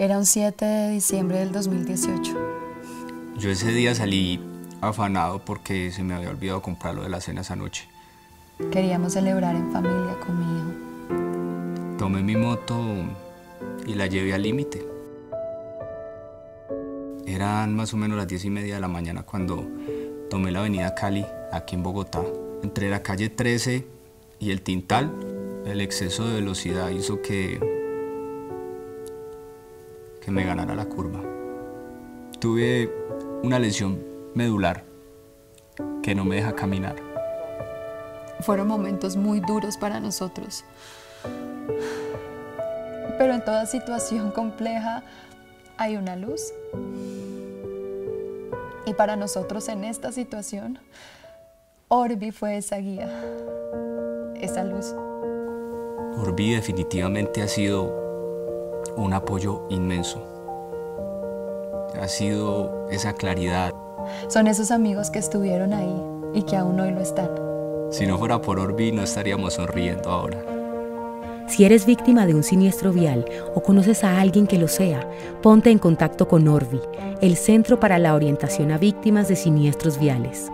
Era un 7 de diciembre del 2018. Yo ese día salí afanado porque se me había olvidado comprar lo de la cena esa noche. Queríamos celebrar en familia con mi hijo. Tomé mi moto y la llevé al límite. Eran más o menos las diez y media de la mañana cuando tomé la avenida Cali, aquí en Bogotá. Entre la calle 13 y el Tintal, el exceso de velocidad hizo que, que me ganara la curva. Tuve una lesión medular que no me deja caminar. Fueron momentos muy duros para nosotros. Pero en toda situación compleja hay una luz. Y para nosotros en esta situación, Orbi fue esa guía, esa luz. Orbi definitivamente ha sido un apoyo inmenso. Ha sido esa claridad. Son esos amigos que estuvieron ahí y que aún hoy lo están. Si no fuera por Orbi no estaríamos sonriendo ahora. Si eres víctima de un siniestro vial o conoces a alguien que lo sea, ponte en contacto con Orbi, el Centro para la Orientación a Víctimas de Siniestros Viales.